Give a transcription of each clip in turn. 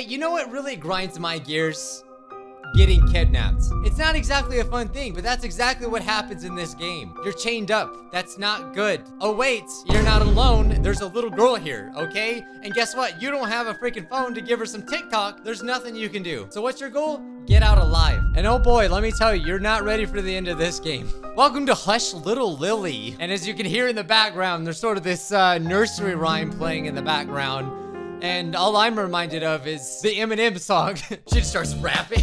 Hey, you know what really grinds my gears? Getting kidnapped. It's not exactly a fun thing, but that's exactly what happens in this game. You're chained up. That's not good. Oh, wait, you're not alone. There's a little girl here, okay? And guess what? You don't have a freaking phone to give her some TikTok. There's nothing you can do. So what's your goal? Get out alive. And oh boy, let me tell you, you're not ready for the end of this game. Welcome to Hush Little Lily. And as you can hear in the background, there's sort of this uh, nursery rhyme playing in the background. And all I'm reminded of is the Eminem song. she just starts rapping.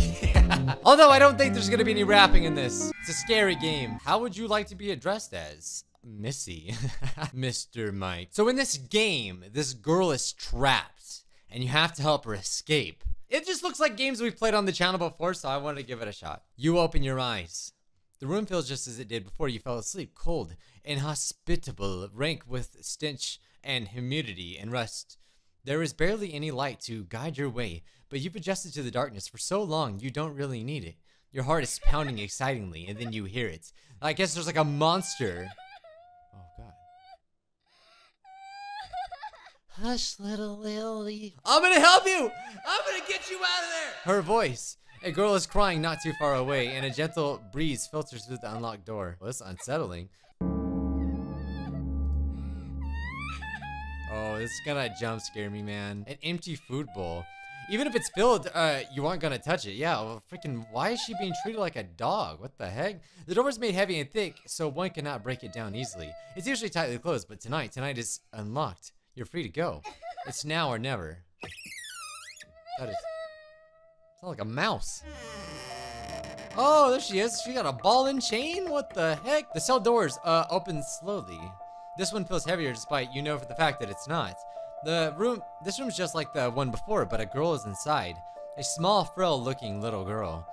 Although I don't think there's gonna be any rapping in this. It's a scary game. How would you like to be addressed as? Missy. Mr. Mike. So in this game, this girl is trapped and you have to help her escape. It just looks like games we've played on the channel before, so I wanted to give it a shot. You open your eyes. The room feels just as it did before you fell asleep, cold, inhospitable, rank with stench and humidity and rust. There is barely any light to guide your way, but you've adjusted to the darkness for so long you don't really need it. Your heart is pounding excitingly, and then you hear it. I guess there's like a monster. Oh, God. Hush, little Lily. I'm gonna help you! I'm gonna get you out of there! Her voice. A girl is crying not too far away, and a gentle breeze filters through the unlocked door. Well, that's unsettling. This is gonna jump scare me, man. An empty food bowl. Even if it's filled, uh, you aren't gonna touch it. Yeah, well, freaking, why is she being treated like a dog? What the heck? The door is made heavy and thick, so one cannot break it down easily. It's usually tightly closed, but tonight, tonight is unlocked. You're free to go. It's now or never. That is, it's not like a mouse. Oh, there she is. She got a ball and chain? What the heck? The cell doors, uh, open slowly. This one feels heavier despite you know for the fact that it's not. The room, this room's just like the one before, but a girl is inside. A small, frail looking little girl.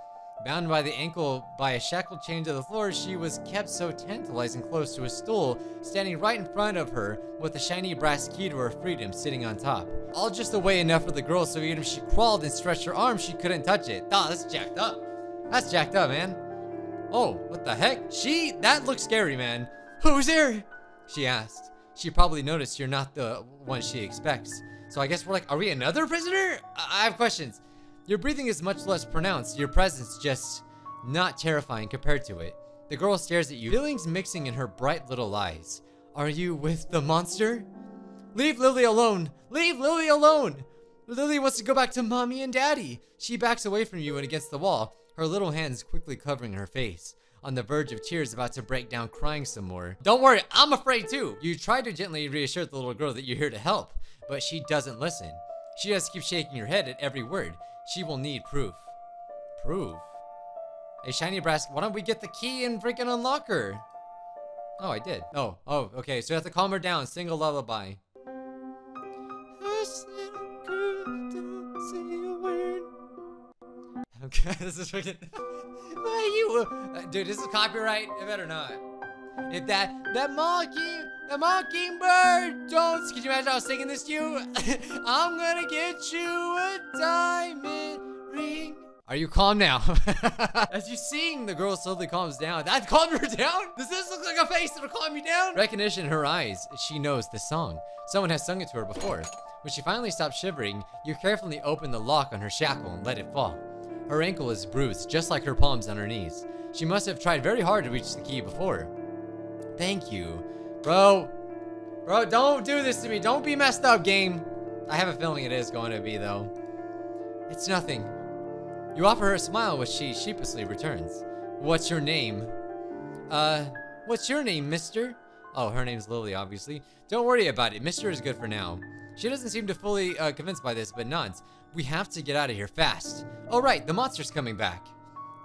Bound by the ankle by a shackled chain to the floor, she was kept so tantalizing close to a stool, standing right in front of her, with a shiny brass key to her freedom sitting on top. All just the way enough for the girl so even if she crawled and stretched her arms, she couldn't touch it. Oh, that's jacked up. That's jacked up, man. Oh, what the heck? She, that looks scary, man. Who's there? She asked. She probably noticed you're not the one she expects. So I guess we're like, are we another prisoner? I have questions. Your breathing is much less pronounced. Your presence just not terrifying compared to it. The girl stares at you, feelings mixing in her bright little eyes. Are you with the monster? Leave Lily alone! Leave Lily alone! Lily wants to go back to mommy and daddy. She backs away from you and against the wall, her little hands quickly covering her face. On the verge of tears, about to break down crying some more. Don't worry, I'm afraid too. You try to gently reassure the little girl that you're here to help, but she doesn't listen. She just keeps shaking her head at every word. She will need proof. Proof? A shiny brass. Why don't we get the key and freaking unlock her? Oh, I did. Oh, oh, okay. So you have to calm her down. Sing a lullaby. Okay, this is freaking. You, uh, dude? This is copyright. It better not. If that that mocking the mockingbird don't. Can you imagine I was singing this to you? I'm gonna get you a diamond ring. Are you calm now? As you sing, the girl slowly calms down. That calmed her down? Does this look like a face that'll calm you down? Recognition in her eyes. She knows the song. Someone has sung it to her before. When she finally stops shivering, you carefully open the lock on her shackle and let it fall. Her ankle is bruised, just like her palms on her knees. She must have tried very hard to reach the key before. Thank you. Bro, bro, don't do this to me. Don't be messed up, game. I have a feeling it is going to be, though. It's nothing. You offer her a smile, which she sheepishly returns. What's your name? Uh, what's your name, mister? Oh, her name's Lily, obviously. Don't worry about it. Mister is good for now. She doesn't seem to fully uh, convinced by this, but nods. We have to get out of here fast. Oh, right, the monster's coming back.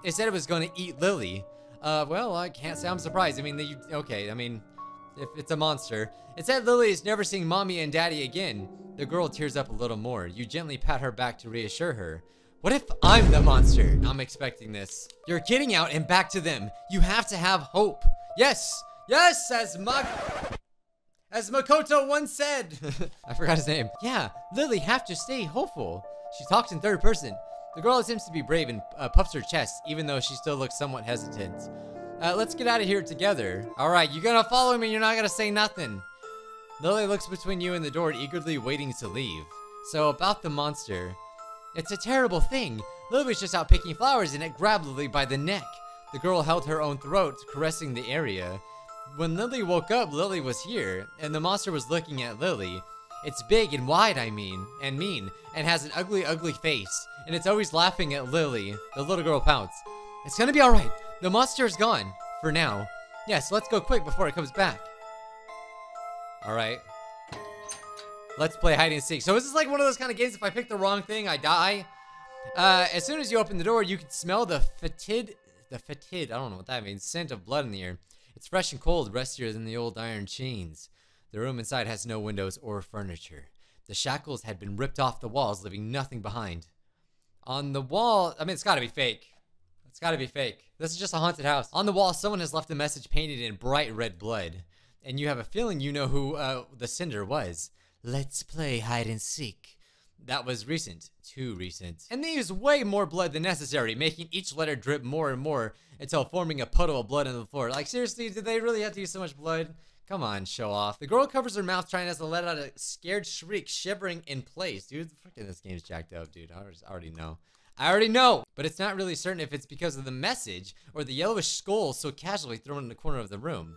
It said it was going to eat Lily. Uh, well, I can't say I'm surprised. I mean, okay, I mean, if it's a monster. It said Lily is never seeing mommy and daddy again. The girl tears up a little more. You gently pat her back to reassure her. What if I'm the monster? I'm expecting this. You're getting out and back to them. You have to have hope. Yes, yes, as. As Makoto once said. I forgot his name. Yeah, Lily have to stay hopeful. She talks in third person. The girl seems to be brave and uh, puffs her chest, even though she still looks somewhat hesitant. Uh, let's get out of here together. All right, you're gonna follow me. And you're not gonna say nothing. Lily looks between you and the door, eagerly waiting to leave. So about the monster. It's a terrible thing. Lily was just out picking flowers and it grabbed Lily by the neck. The girl held her own throat, caressing the area. When Lily woke up, Lily was here, and the monster was looking at Lily. It's big and wide, I mean, and mean, and has an ugly, ugly face, and it's always laughing at Lily. The little girl pouts. It's gonna be alright. The monster is gone, for now. Yes, let's go quick before it comes back. Alright. Let's play hide and seek. So this is like one of those kind of games, if I pick the wrong thing, I die. Uh, as soon as you open the door, you can smell the fetid, the fetid, I don't know what that means, scent of blood in the air. It's fresh and cold, rustier than the old iron chains. The room inside has no windows or furniture. The shackles had been ripped off the walls, leaving nothing behind. On the wall, I mean, it's gotta be fake. It's gotta be fake. This is just a haunted house. On the wall, someone has left a message painted in bright red blood. And you have a feeling you know who uh, the sender was. Let's play hide and seek. That was recent, too recent. And they used way more blood than necessary, making each letter drip more and more until forming a puddle of blood on the floor. Like, seriously, did they really have to use so much blood? Come on, show off. The girl covers her mouth, trying to let out a scared shriek, shivering in place. Dude, freaking this game's jacked up, dude. I already know. I already know, but it's not really certain if it's because of the message or the yellowish skull so casually thrown in the corner of the room.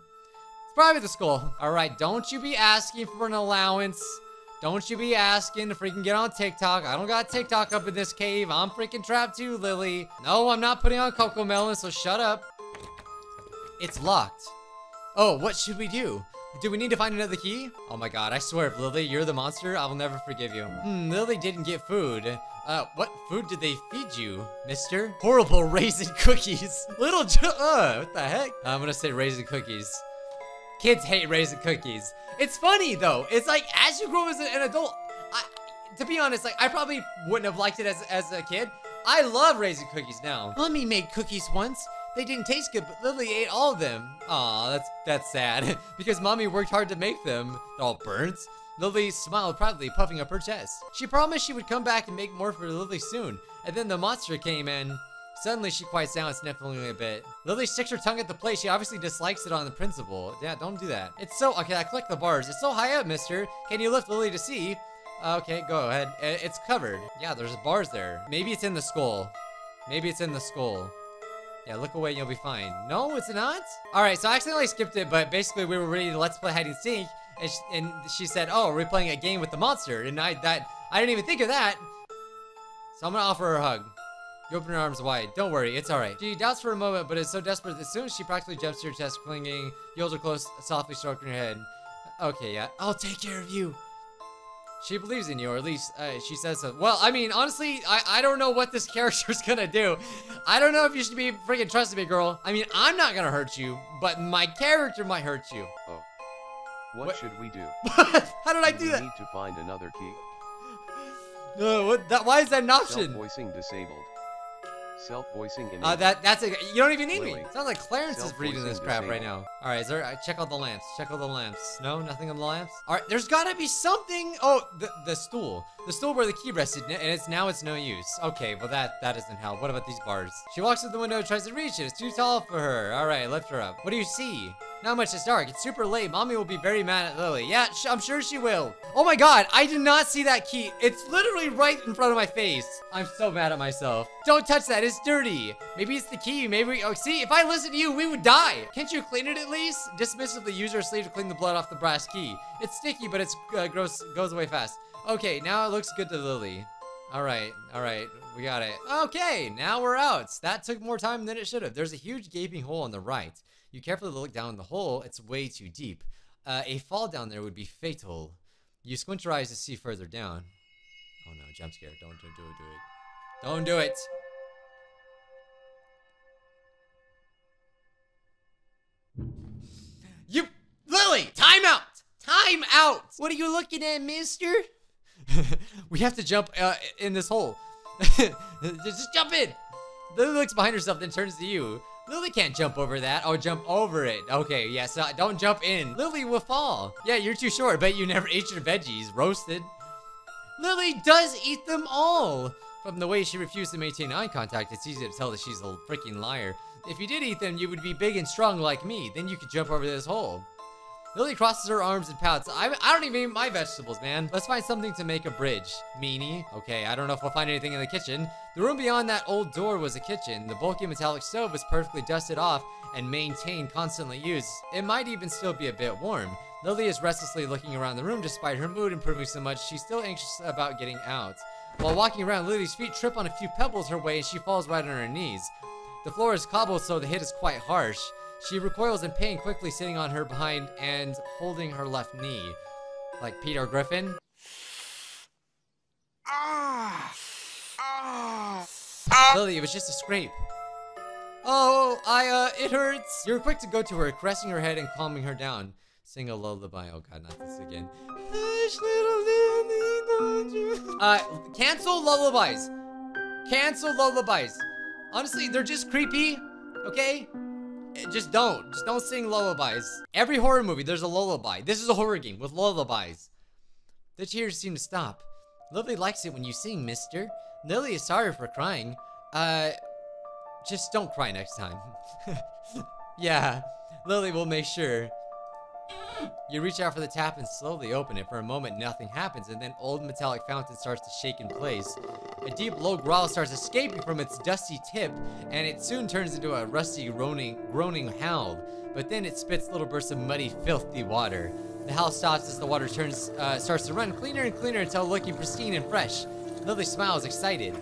It's probably the skull. All right, don't you be asking for an allowance. Don't you be asking to freaking get on TikTok. I don't got TikTok up in this cave. I'm freaking trapped too, Lily. No, I'm not putting on Cocomelon, so shut up. It's locked. Oh, what should we do? Do we need to find another key? Oh my god, I swear if Lily, you're the monster, I will never forgive you. Hmm, Lily didn't get food. Uh, what food did they feed you, mister? Horrible raisin cookies. Little uh, what the heck? I'm gonna say raisin cookies. Kids hate raisin cookies. It's funny though. It's like as you grow as an adult, I, to be honest, like I probably wouldn't have liked it as, as a kid. I love raisin cookies now. Mommy made cookies once. They didn't taste good, but Lily ate all of them. Aw, that's that's sad. because mommy worked hard to make them. All burnt. Lily smiled proudly, puffing up her chest. She promised she would come back and make more for Lily soon. And then the monster came in. Suddenly, she quiets down, sniffling a bit. Lily sticks her tongue at the plate. She obviously dislikes it on the principle. Yeah, don't do that. It's so... Okay, I click the bars. It's so high up, mister. Can you lift Lily to see? Okay, go ahead. It's covered. Yeah, there's bars there. Maybe it's in the skull. Maybe it's in the skull. Yeah, look away and you'll be fine. No, it's not? Alright, so I accidentally skipped it, but basically we were ready to let's play hide and seek. And she, and she said, oh, we're playing a game with the monster. And I that I didn't even think of that. So I'm gonna offer her a hug. You open her arms wide. Don't worry, it's alright. She doubts for a moment, but is so desperate that as soon as she practically jumps to your chest, clinging, hold her close, softly stroking her head. Okay, yeah. I'll take care of you. She believes in you, or at least uh, she says so. Well, I mean, honestly, I, I don't know what this character's gonna do. I don't know if you should be freaking trusting me, girl. I mean, I'm not gonna hurt you, but my character might hurt you. Oh. What, what? should we do? How did I do we that? need to find another key. No, what, that, why is that an option? Self-voicing disabled. Self-voicing in. Uh, that that's a. You don't even need Lily. me. Sounds like Clarence is reading this crap disabled. right now. All right, is there? Uh, check out the lamps. Check out the lamps. No, nothing on the lamps. All right, there's gotta be something. Oh, the the stool. The stool where the key rested, and it's now it's no use. Okay, well that that doesn't help. What about these bars? She walks to the window, and tries to reach it. It's too tall for her. All right, lift her up. What do you see? Not much, it's dark. It's super late. Mommy will be very mad at Lily. Yeah, I'm sure she will. Oh my god, I did not see that key. It's literally right in front of my face. I'm so mad at myself. Don't touch that, it's dirty. Maybe it's the key, maybe, oh, see, if I listen to you, we would die. Can't you clean it at least? Dismissively use your sleeve to clean the blood off the brass key. It's sticky, but it's uh, gross, goes away fast. Okay, now it looks good to Lily. All right, all right, we got it. Okay, now we're out. That took more time than it should have. There's a huge gaping hole on the right. You carefully look down the hole, it's way too deep. Uh, a fall down there would be fatal. You squint your eyes to see further down. Oh no, jump scare. Don't, do it, do it. Don't do it! You, Lily, time out! Time out! What are you looking at, mister? we have to jump uh, in this hole. Just jump in! Lily looks behind herself, then turns to you. Lily can't jump over that. Oh, jump over it. Okay, yes, yeah, so don't jump in. Lily will fall. Yeah, you're too short. Bet you never ate your veggies. Roasted. Lily does eat them all. From the way she refused to maintain eye contact, it's easy to tell that she's a freaking liar. If you did eat them, you would be big and strong like me. Then you could jump over this hole. Lily crosses her arms and pouts. I, I don't even eat my vegetables, man. Let's find something to make a bridge. Meanie. Okay, I don't know if we'll find anything in the kitchen. The room beyond that old door was a kitchen. The bulky metallic stove was perfectly dusted off and maintained, constantly used. It might even still be a bit warm. Lily is restlessly looking around the room despite her mood improving so much. She's still anxious about getting out. While walking around, Lily's feet trip on a few pebbles her way and she falls right on her knees. The floor is cobbled so the hit is quite harsh. She recoils in pain, quickly sitting on her behind and holding her left knee. Like Peter Griffin. Lily, it was just a scrape. Oh, I, uh, it hurts. You're quick to go to her, caressing her head and calming her down. Sing a lullaby. Oh god, not this again. Hush, little Lily. Uh, cancel lullabies. Cancel lullabies. Honestly, they're just creepy, okay? Just don't. Just don't sing lullabies. Every horror movie, there's a lullaby. This is a horror game with lullabies. The tears seem to stop. Lily likes it when you sing, mister. Lily is sorry for crying. Uh, just don't cry next time. yeah, Lily will make sure. You reach out for the tap and slowly open it. For a moment, nothing happens, and then old metallic fountain starts to shake in place. A deep, low growl starts escaping from its dusty tip, and it soon turns into a rusty, groaning, groaning howl. But then it spits little bursts of muddy, filthy water. The howl stops as the water turns, uh, starts to run cleaner and cleaner until looking pristine and fresh. Lily smiles, excited.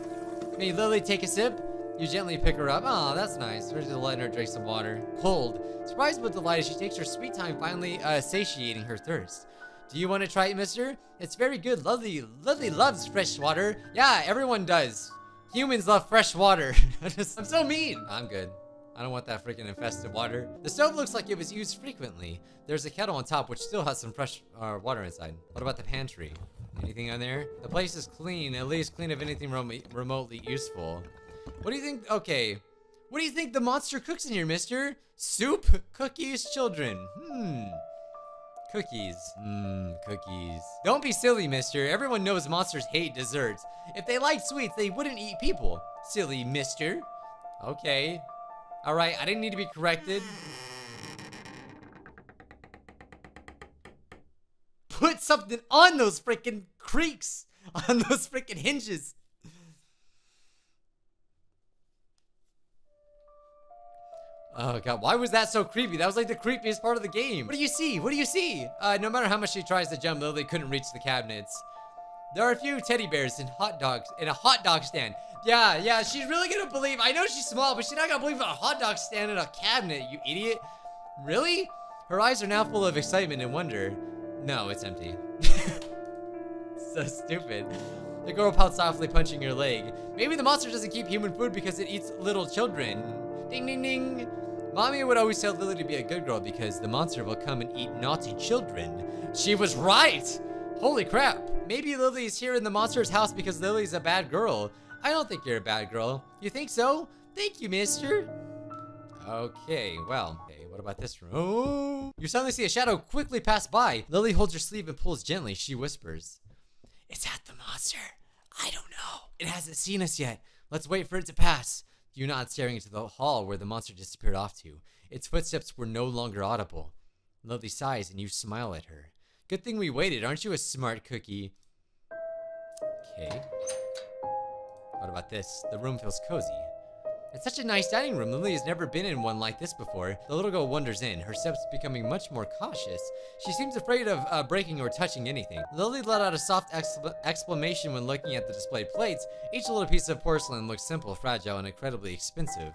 May Lily take a sip? You gently pick her up. Oh, that's nice. We're just letting her drink some water. Cold. Surprised but delighted, she takes her sweet time, finally uh, satiating her thirst. Do you want to try it, mister? It's very good. Lovely, Lovely loves fresh water. Yeah, everyone does. Humans love fresh water. I'm so mean. I'm good. I don't want that freaking infested water. The stove looks like it was used frequently. There's a kettle on top which still has some fresh uh, water inside. What about the pantry? Anything on there? The place is clean, at least clean of anything remo remotely useful. What do you think? Okay. What do you think the monster cooks in here, mister? Soup? Cookies? Children? Hmm. Cookies. Mmm, cookies. Don't be silly, mister. Everyone knows monsters hate desserts. If they liked sweets, they wouldn't eat people. Silly mister. Okay. Alright, I didn't need to be corrected. Put something on those freaking creaks. On those freaking hinges. Oh god, why was that so creepy? That was like the creepiest part of the game. What do you see? What do you see? Uh, no matter how much she tries to jump, Lily couldn't reach the cabinets. There are a few teddy bears and hot dogs in a hot dog stand. Yeah, yeah, she's really gonna believe. I know she's small, but she's not gonna believe a hot dog stand in a cabinet, you idiot. Really? Her eyes are now full of excitement and wonder. No, it's empty. so stupid. The girl pouts softly, punching her leg. Maybe the monster doesn't keep human food because it eats little children. Ding, ding, ding. Mommy would always tell Lily to be a good girl because the monster will come and eat naughty children. She was right! Holy crap. Maybe Lily is here in the monster's house because Lily's a bad girl. I don't think you're a bad girl. You think so? Thank you, mister. Okay, well, okay, what about this room? You suddenly see a shadow quickly pass by. Lily holds her sleeve and pulls gently. She whispers, It's at the monster. I don't know. It hasn't seen us yet. Let's wait for it to pass. You nod, staring into the hall where the monster disappeared off to. Its footsteps were no longer audible. Lovely sighs and you smile at her. Good thing we waited. Aren't you a smart cookie? Okay. What about this? The room feels cozy. It's such a nice dining room. Lily has never been in one like this before. The little girl wanders in, her steps becoming much more cautious. She seems afraid of uh, breaking or touching anything. Lily let out a soft excla exclamation when looking at the displayed plates. Each little piece of porcelain looks simple, fragile, and incredibly expensive.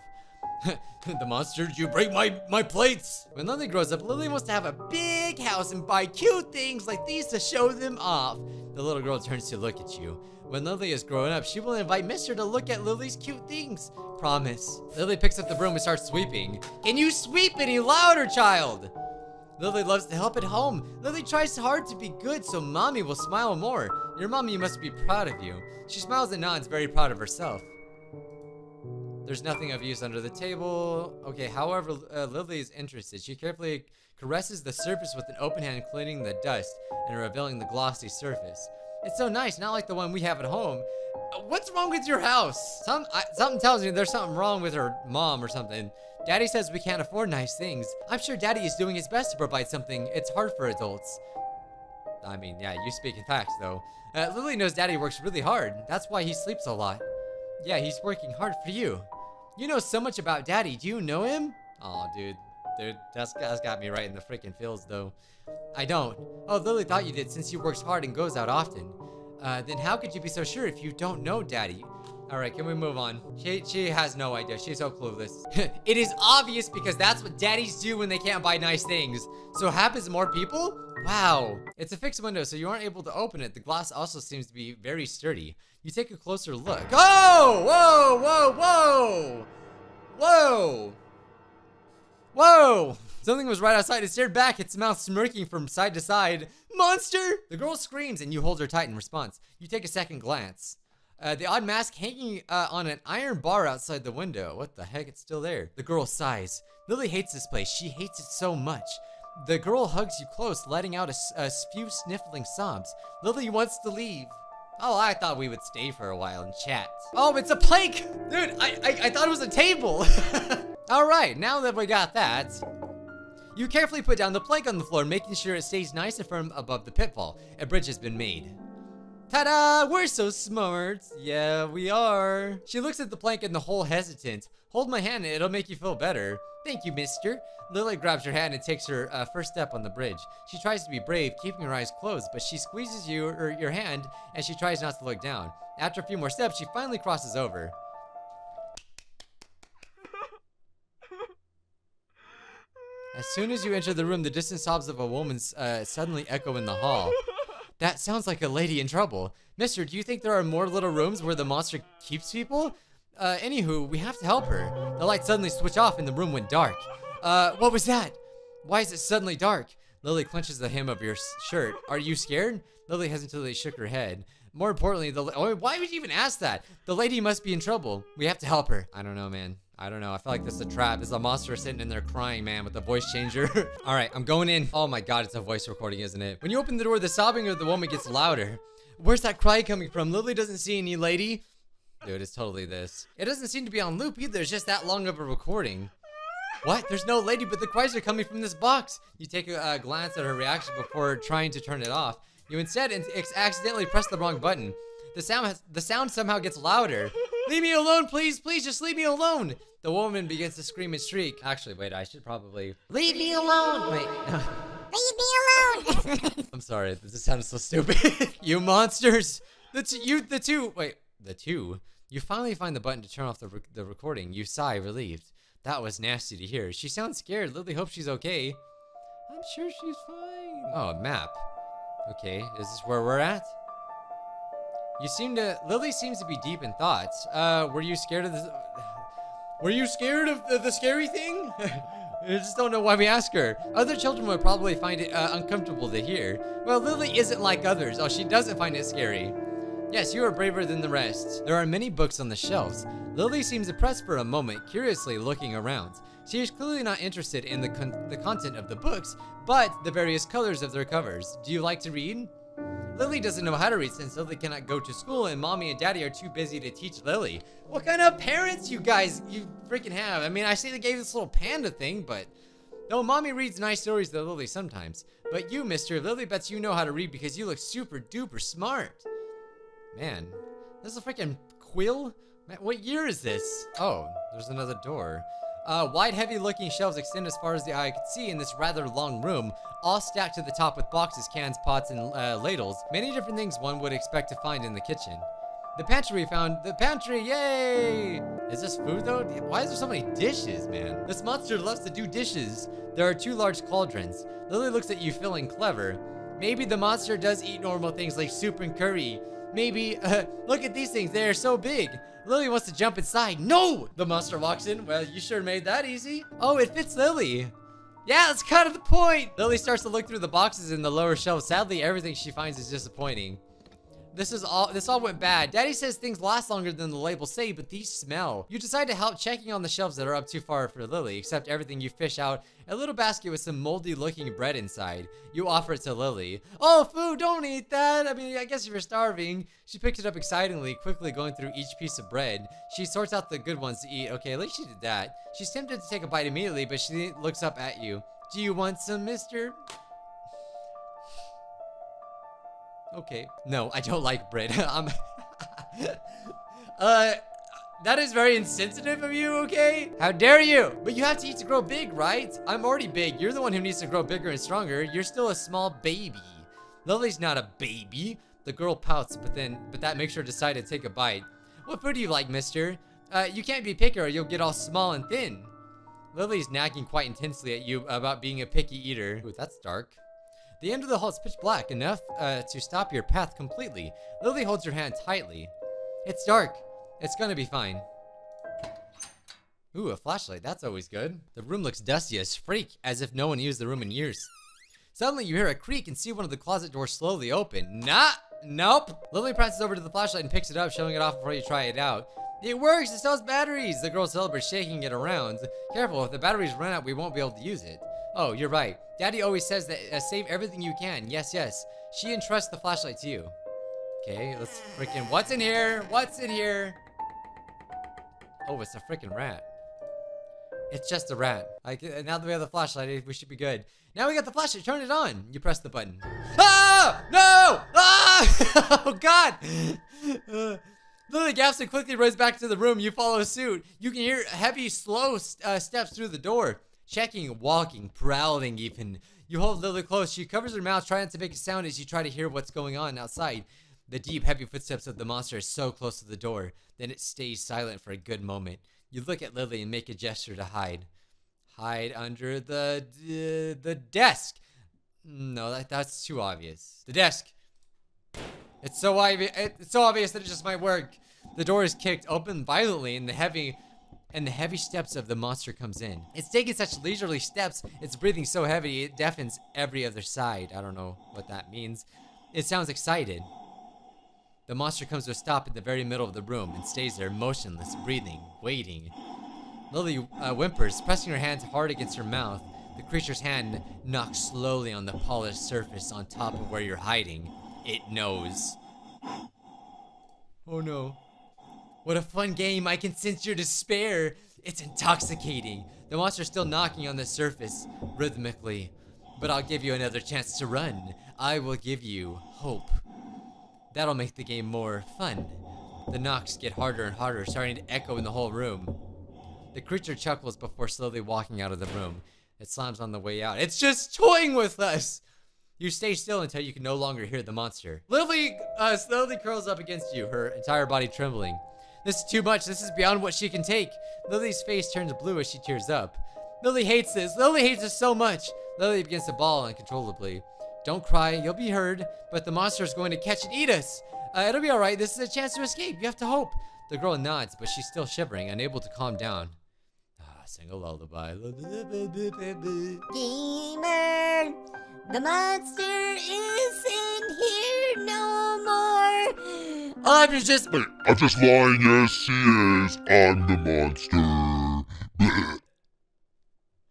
the monster, you break my, my plates? When Lily grows up, Lily wants to have a big house and buy cute things like these to show them off. The little girl turns to look at you. When Lily is grown up, she will invite Mister to look at Lily's cute things. Promise. Lily picks up the broom and starts sweeping. Can you sweep any louder, child? Lily loves to help at home. Lily tries hard to be good so mommy will smile more. Your mommy must be proud of you. She smiles and nods, very proud of herself. There's nothing of use under the table. Okay, however, uh, Lily is interested. She carefully caresses the surface with an open hand, cleaning the dust and revealing the glossy surface. It's so nice, not like the one we have at home. What's wrong with your house? Some, I, something tells me there's something wrong with her mom or something. Daddy says we can't afford nice things. I'm sure Daddy is doing his best to provide something. It's hard for adults. I mean, yeah, you speak in facts, though. Uh, Lily knows Daddy works really hard. That's why he sleeps a lot. Yeah, he's working hard for you. You know so much about Daddy. Do you know him? Aw, dude. Dude, that's, that's got me right in the freaking feels, though. I don't. Oh, Lily thought you did since he works hard and goes out often. Uh, then how could you be so sure if you don't know Daddy? All right, can we move on? She, she has no idea. She's so clueless. it is obvious because that's what daddies do when they can't buy nice things. So happens more people? Wow. It's a fixed window, so you aren't able to open it. The glass also seems to be very sturdy. You take a closer look. Oh! Whoa! Whoa! Whoa! Whoa! Whoa! Something was right outside. It stared back, its mouth smirking from side to side. Monster! The girl screams and you hold her tight in response. You take a second glance. Uh, the odd mask hanging uh, on an iron bar outside the window. What the heck? It's still there. The girl sighs. Lily hates this place. She hates it so much. The girl hugs you close, letting out a, a few sniffling sobs. Lily wants to leave. Oh, I thought we would stay for a while and chat. Oh, it's a plank! Dude, I, I, I thought it was a table. All right, now that we got that, you carefully put down the plank on the floor, making sure it stays nice and firm above the pitfall. A bridge has been made. Ta-da! We're so smart. Yeah, we are. She looks at the plank and the hole hesitant. Hold my hand, it'll make you feel better. Thank you, mister. Lily grabs her hand and takes her uh, first step on the bridge. She tries to be brave, keeping her eyes closed, but she squeezes you or your hand and she tries not to look down. After a few more steps, she finally crosses over. As soon as you enter the room, the distant sobs of a woman uh, suddenly echo in the hall. That sounds like a lady in trouble. Mister, do you think there are more little rooms where the monster keeps people? Uh, anywho, we have to help her. The light suddenly switch off and the room went dark. Uh, what was that? Why is it suddenly dark? Lily clenches the hem of your shirt. Are you scared? Lily hesitantly shook her head. More importantly, the oh, why would you even ask that? The lady must be in trouble. We have to help her. I don't know, man. I don't know. I feel like this is a trap. It's a monster sitting in there crying, man, with a voice changer. All right, I'm going in. Oh my god, it's a voice recording, isn't it? When you open the door, the sobbing of the woman gets louder. Where's that cry coming from? Lily doesn't see any lady. Dude, it's totally this. It doesn't seem to be on loop either. It's just that long of a recording. What? There's no lady, but the cries are coming from this box. You take a uh, glance at her reaction before trying to turn it off. You instead accidentally press the wrong button. The sound has, the sound somehow gets louder. Leave me alone, please, please, just leave me alone. The woman begins to scream and shriek. Actually, wait, I should probably leave me alone. Wait. leave me alone. I'm sorry, this sounds so stupid. you monsters. The you, the two, wait, the two. You finally find the button to turn off the, re the recording. You sigh, relieved. That was nasty to hear. She sounds scared. Lily hopes she's okay. I'm sure she's fine. Oh, a map. Okay, is this where we're at? You seem to... Lily seems to be deep in thoughts. Uh, were you scared of this... Were you scared of the, the scary thing? I just don't know why we ask her. Other children would probably find it uh, uncomfortable to hear. Well, Lily isn't like others. Oh, she doesn't find it scary. Yes, you are braver than the rest. There are many books on the shelves. Lily seems depressed for a moment, curiously looking around. She is clearly not interested in the, con the content of the books, but the various colors of their covers. Do you like to read? Lily doesn't know how to read since Lily cannot go to school and mommy and daddy are too busy to teach Lily. What kind of parents you guys you freaking have? I mean, I see they gave this little panda thing, but no, mommy reads nice stories to Lily sometimes. But you, mister, Lily bets you know how to read because you look super duper smart. Man, this is a freaking quill? Man, what year is this? Oh, there's another door. Uh, wide, heavy-looking shelves extend as far as the eye could see in this rather long room, all stacked to the top with boxes, cans, pots, and uh, ladles. Many different things one would expect to find in the kitchen. The pantry we found. The pantry, yay! Is this food though? Why is there so many dishes, man? This monster loves to do dishes. There are two large cauldrons. Lily looks at you feeling clever. Maybe the monster does eat normal things like soup and curry. Maybe, uh, look at these things. They are so big. Lily wants to jump inside. No! The monster walks in. Well, you sure made that easy. Oh, it fits Lily. Yeah, that's kind of the point. Lily starts to look through the boxes in the lower shelf. Sadly, everything she finds is disappointing. This is all this all went bad. Daddy says things last longer than the labels say, but these smell. You decide to help checking on the shelves that are up too far for Lily, except everything you fish out a little basket with some moldy looking bread inside. You offer it to Lily. Oh, food, don't eat that. I mean, I guess if you're starving. She picks it up excitedly, quickly going through each piece of bread. She sorts out the good ones to eat. Okay, at least she did that. She's tempted to take a bite immediately, but she looks up at you. Do you want some, mister? Okay. No, I don't like bread. I'm uh that is very insensitive of you, okay? How dare you? But you have to eat to grow big, right? I'm already big. You're the one who needs to grow bigger and stronger. You're still a small baby. Lily's not a baby. The girl pouts, but then but that makes her decide to take a bite. What food do you like, mister? Uh, you can't be picky or you'll get all small and thin. Lily's nagging quite intensely at you about being a picky eater. Ooh, that's dark. The end of the hall is pitch black, enough uh, to stop your path completely. Lily holds your hand tightly. It's dark. It's gonna be fine. Ooh, a flashlight. That's always good. The room looks dusty as freak, as if no one used the room in years. Suddenly, you hear a creak and see one of the closet doors slowly open. Nah, nope. Lily presses over to the flashlight and picks it up, showing it off before you try it out. It works! It sells batteries! The girl celebrates, shaking it around. Careful, if the batteries run out, we won't be able to use it. Oh, you're right. Daddy always says that uh, save everything you can. Yes, yes. She entrusts the flashlight to you. Okay, let's freaking. What's in here? What's in here? Oh, it's a freaking rat. It's just a rat. Like now that we have the flashlight, we should be good. Now we got the flashlight. Turn it on. You press the button. Ah! No! Ah! oh God! Uh, Lily gasps and quickly runs back to the room. You follow suit. You can hear heavy, slow uh, steps through the door. Checking, walking, prowling even. You hold Lily close. She covers her mouth, trying to make a sound as you try to hear what's going on outside. The deep, heavy footsteps of the monster are so close to the door. Then it stays silent for a good moment. You look at Lily and make a gesture to hide. Hide under the uh, the desk. No, that, that's too obvious. The desk. It's so obvious. It's so obvious that it just might work. The door is kicked open violently, and the heavy and the heavy steps of the monster comes in. It's taking such leisurely steps, it's breathing so heavy, it deafens every other side. I don't know what that means. It sounds excited. The monster comes to a stop in the very middle of the room and stays there motionless, breathing, waiting. Lily uh, whimpers, pressing her hands hard against her mouth. The creature's hand knocks slowly on the polished surface on top of where you're hiding. It knows. Oh no. What a fun game. I can sense your despair. It's intoxicating. The monster's still knocking on the surface, rhythmically. But I'll give you another chance to run. I will give you hope. That'll make the game more fun. The knocks get harder and harder, starting to echo in the whole room. The creature chuckles before slowly walking out of the room. It slams on the way out. It's just toying with us! You stay still until you can no longer hear the monster. Lily uh, slowly curls up against you, her entire body trembling. This is too much. This is beyond what she can take. Lily's face turns blue as she tears up. Lily hates this. Lily hates this so much. Lily begins to bawl uncontrollably. Don't cry. You'll be heard. But the monster is going to catch and eat us. Uh, it'll be all right. This is a chance to escape. You have to hope. The girl nods, but she's still shivering, unable to calm down. Ah, sing a lullaby. Gamer, the monster isn't here no. I'm just. I'm just lying, yes, he is. I'm the monster.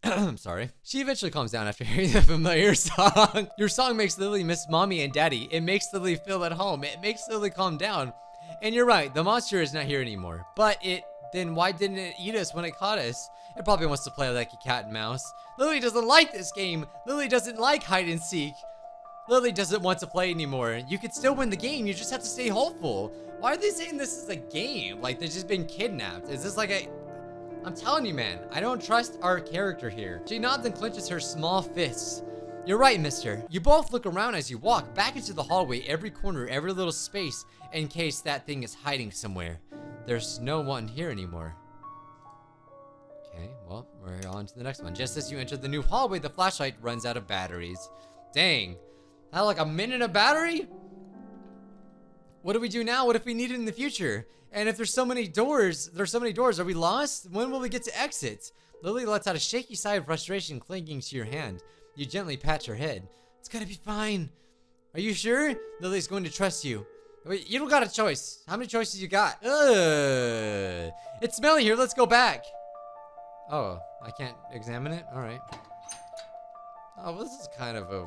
I'm sorry. She eventually calms down after hearing the familiar song. Your song makes Lily miss mommy and daddy. It makes Lily feel at home. It makes Lily calm down. And you're right, the monster is not here anymore. But it, then why didn't it eat us when it caught us? It probably wants to play like a cat and mouse. Lily doesn't like this game. Lily doesn't like hide and seek. Lily doesn't want to play anymore. You could still win the game, you just have to stay hopeful. Why are they saying this is a game? Like they've just been kidnapped. Is this like a... I'm telling you, man, I don't trust our character here. She nods and clenches her small fists. You're right, mister. You both look around as you walk back into the hallway, every corner, every little space, in case that thing is hiding somewhere. There's no one here anymore. Okay, well, we're on to the next one. Just as you enter the new hallway, the flashlight runs out of batteries. Dang. Had like a minute of battery? What do we do now? What if we need it in the future? And if there's so many doors, there's so many doors, are we lost? When will we get to exit? Lily lets out a shaky sigh of frustration clinging to your hand. You gently pat her head. It's gonna be fine. Are you sure? Lily's going to trust you. Wait, you don't got a choice. How many choices you got? Ugh. It's smelly here. Let's go back. Oh, I can't examine it? All right. Oh, well, this is kind of a...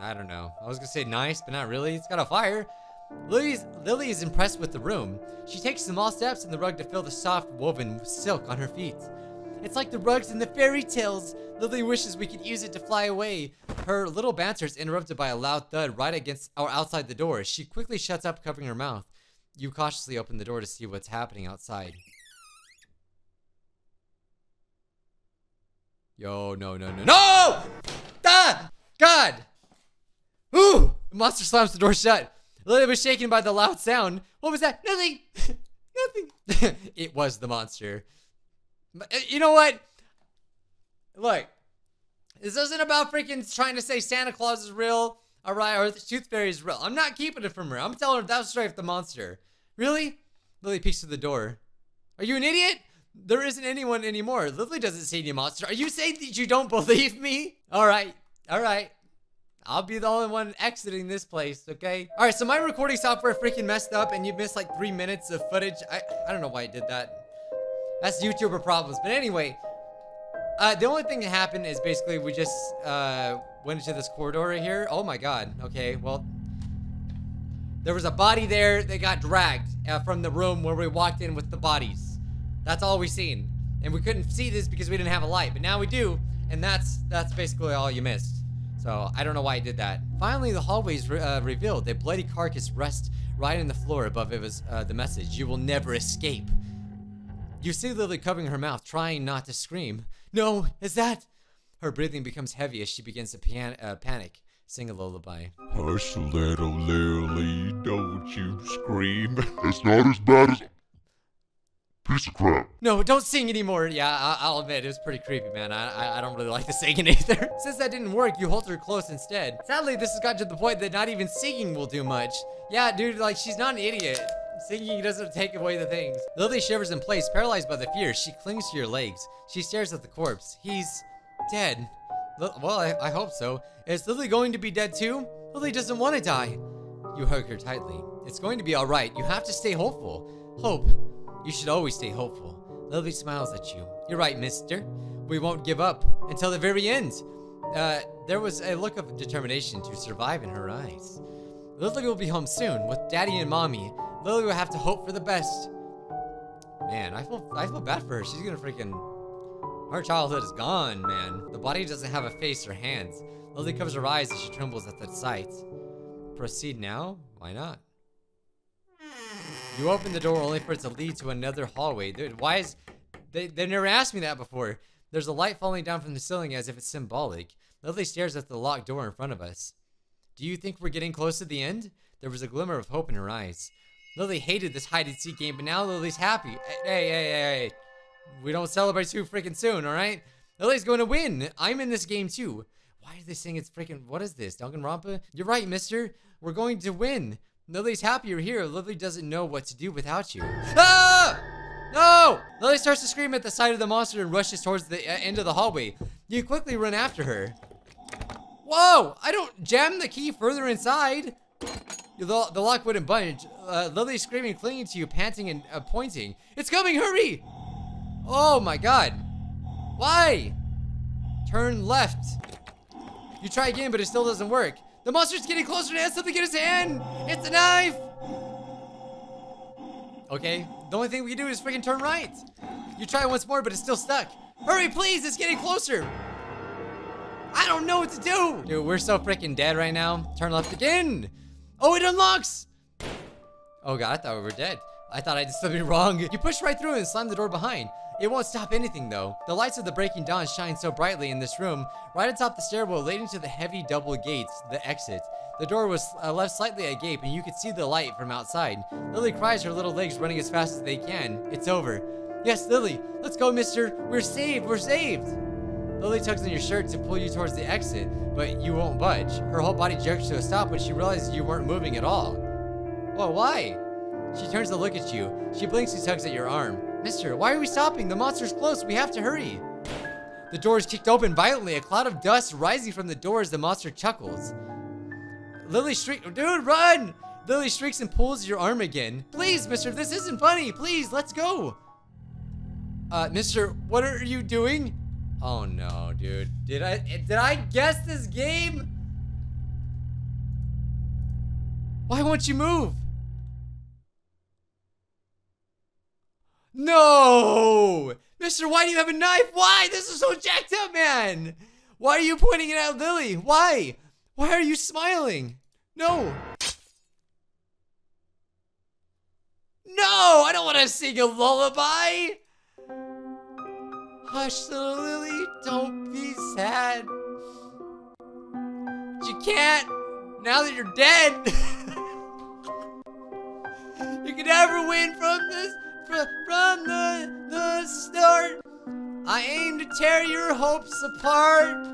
I don't know. I was gonna say nice, but not really. It's got a fire. Lily's, Lily is impressed with the room. She takes small steps in the rug to feel the soft woven silk on her feet. It's like the rugs in the fairy tales. Lily wishes we could use it to fly away. Her little banter is interrupted by a loud thud right against or outside the door. She quickly shuts up, covering her mouth. You cautiously open the door to see what's happening outside. Yo, no, no, no, no! Ah! God! Ooh! The monster slams the door shut. Lily was shaken by the loud sound. What was that? Nothing! Nothing! it was the monster. Uh, You know what? Look, this isn't about freaking trying to say Santa Claus is real, alright, or the Tooth Fairy is real. I'm not keeping it from her. I'm telling her that's straight the monster. Really? Lily peeks through the door. Are you an idiot? There isn't anyone anymore. Lily doesn't see any monster. Are you saying that you don't believe me? Alright, alright. I'll be the only one exiting this place, okay? Alright, so my recording software freaking messed up and you missed like three minutes of footage. I, I don't know why I did that. That's YouTuber problems. But anyway, uh, the only thing that happened is basically we just uh, went into this corridor right here. Oh my god. Okay, well, there was a body there that got dragged uh, from the room where we walked in with the bodies. That's all we seen, and we couldn't see this because we didn't have a light. But now we do, and that's that's basically all you missed. So I don't know why I did that. Finally, the hallways re uh, revealed. A bloody carcass rests right in the floor above. It was uh, the message: "You will never escape." You see Lily covering her mouth, trying not to scream. No, is that? Her breathing becomes heavy as she begins to pan- uh, panic. Sing a lullaby. Hush, little Lily, don't you scream. It's not as bad as... Piece of crap. No, don't sing anymore. Yeah, I- I'll admit, it was pretty creepy, man. I-, I-, I don't really like the singing either. Since that didn't work, you hold her close instead. Sadly, this has gotten to the point that not even singing will do much. Yeah, dude, like, she's not an idiot. Singing doesn't take away the things. Lily shivers in place, paralyzed by the fear. She clings to your legs. She stares at the corpse. He's dead. Li- Well, I, I hope so. Is Lily going to be dead too? Lily doesn't want to die. You hug her tightly. It's going to be alright. You have to stay hopeful. Hope. You should always stay hopeful. Lily smiles at you. You're right, mister. We won't give up until the very end. Uh, there was a look of determination to survive in her eyes. Lily will be home soon with daddy and mommy. Lily will have to hope for the best. Man, I feel I feel bad for her. She's gonna freaking her childhood is gone, man. The body doesn't have a face or hands. Lily covers her eyes as she trembles at the sight. Proceed now? Why not? You open the door only for it to lead to another hallway. Dude, why is... They, they've never asked me that before. There's a light falling down from the ceiling as if it's symbolic. Lily stares at the locked door in front of us. Do you think we're getting close to the end? There was a glimmer of hope in her eyes. Lily hated this hide and seek game, but now Lily's happy. Hey, hey, hey, hey. We don't celebrate too freaking soon, alright? Lily's going to win. I'm in this game too. Why are they saying it's freaking. What is this? Duncan Danganronpa? You're right, mister. We're going to win. Lily's happy you're here. Lily doesn't know what to do without you. Ah! No! Lily starts to scream at the sight of the monster and rushes towards the uh, end of the hallway. You quickly run after her. Whoa! I don't jam the key further inside. The, the lock wouldn't budge. Uh, Lily's screaming, clinging to you, panting and uh, pointing. It's coming! Hurry! Oh my god. Why? Turn left. You try again, but it still doesn't work. The monster's getting closer and has something in his hand. It's a knife. Okay, the only thing we can do is freaking turn right. You try once more, but it's still stuck. Hurry, please, it's getting closer. I don't know what to do. Dude, we're so freaking dead right now. Turn left again. Oh, it unlocks. Oh god, I thought we were dead. I thought I did something wrong. You push right through and slam the door behind. It won't stop anything though. The lights of the breaking dawn shine so brightly in this room. Right atop the stairwell leading to the heavy double gates, the exit. The door was uh, left slightly agape and you could see the light from outside. Lily cries her little legs running as fast as they can. It's over. Yes, Lily, let's go, mister. We're saved, we're saved. Lily tugs on your shirt to pull you towards the exit, but you won't budge. Her whole body jerks to a stop when she realizes you weren't moving at all. Well, why? She turns to look at you. She blinks and tugs at your arm. Mister, why are we stopping? The monster's close. We have to hurry. The door is kicked open violently, a cloud of dust rising from the door as the monster chuckles. Lily shrieks, dude, run! Lily shrieks and pulls your arm again. Please, mister, this isn't funny. Please, let's go. Uh, mister, what are you doing? Oh no, dude. Did I did I guess this game? Why won't you move? No! Mister, why do you have a knife? Why? This is so jacked up, man! Why are you pointing it at Lily? Why? Why are you smiling? No! No! I don't want to sing a lullaby! Hush, little Lily, don't be sad. You can't, now that you're dead. you can never win from this, from, the, the start. I aim to tear your hopes apart.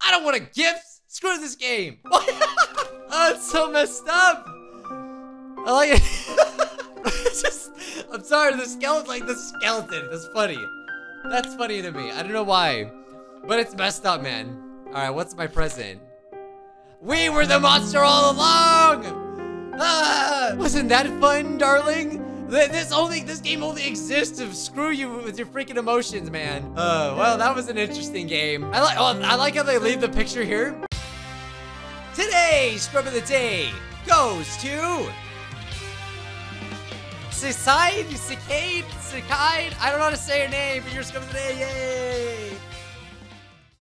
I don't want a gift. Screw this game. oh, it's so messed up. I like it. I'm sorry, the skeleton, like the skeleton, that's funny. That's funny to me. I don't know why, but it's messed up, man. All right, what's my present? We were the monster all along. Ah, wasn't that fun, darling? This only, this game only exists to screw you with your freaking emotions, man. Uh, well, that was an interesting game. I like, oh, I like how they leave the picture here. Today's scrub of the day goes to Cicide, Cicade, Cicide. I don't know how to say her name, but you're scrub of the day. Yay!